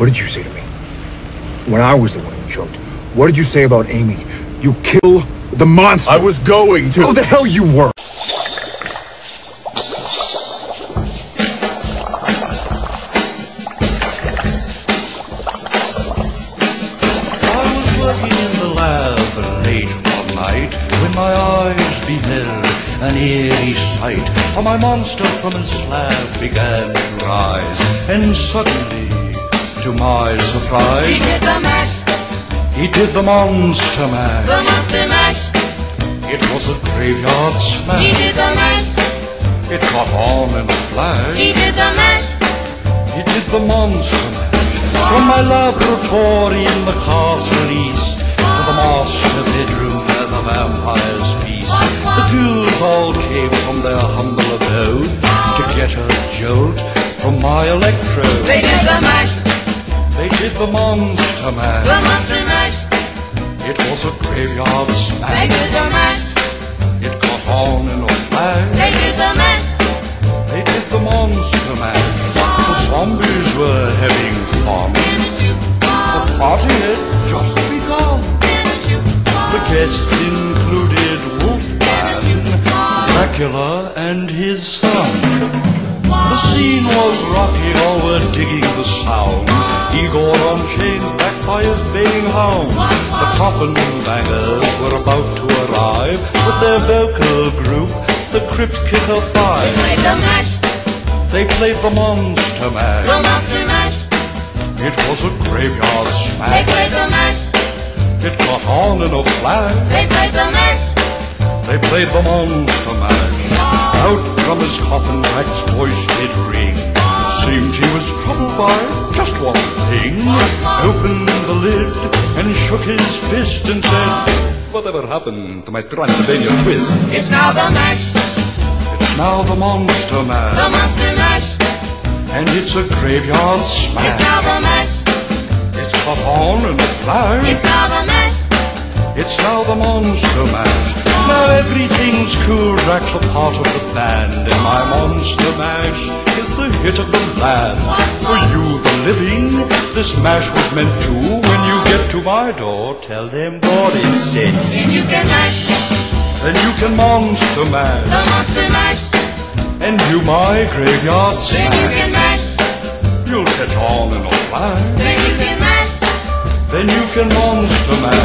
What did you say to me? When I was the one who choked, what did you say about Amy? You kill the monster! I was going to. Oh, the hell you were! I was working in the lab late one night when my eyes beheld an eerie sight. For my monster from his slab began to rise, and suddenly, to my surprise, He did the mash, he did the monster mash. the monster mash. It was a graveyard smash. He did the mash, It caught on in a flash. he did the mash. He did the monster mash. From my laboratory in the castle east to the master bedroom where the vampires feast. The ghouls all came from their humble abode to get a jolt from my electrode. They did the mash, the monster the monster mash. It was a graveyard They smash. did the mash, It caught on in a flash. they did the mash. They did the monster mash. The zombies were having fun. In a shoe, The party had just begun. The guests included Wolfman, Dracula, and his son. The scene was rocking, all oh, were digging the sounds. Igor on chains, backed by his baying hound. The coffin bangers were about to arrive with their vocal group, the Crypt Kicker Five. They Played the mash, They played the Monster the Mash. monster mash. It was a graveyard smash. They played the mash, It caught on in a flash. they played the mash. They played the Monster Mash. Out from his coffin, Drac's voice did ring. Seemed he was troubled by just one thing. Opened the lid and shook his fist and said, Whatever happened to my Transylvania twist? It's now the mash, It's now the Monster mash. the monster mash. And it's a graveyard smash. It's now the mash, It's caught on in a flash. it's now the mash. It's now the Monster Mash. Now everything's cool. A part of the band, and my Monster Mash is the hit of the land. For you, the living, this mash was meant to. When you get to my door, tell them Boris sent. Then you can mash, Then you can Monster mash. the monster mash. and you my graveyard smash. Then you can mash. You'll catch on in a flash. then you can mash. Then you can Monster Mash.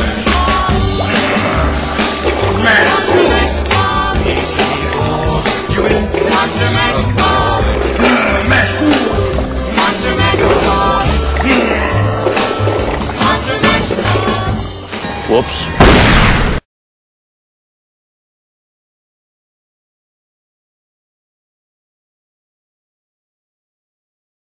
Whoops.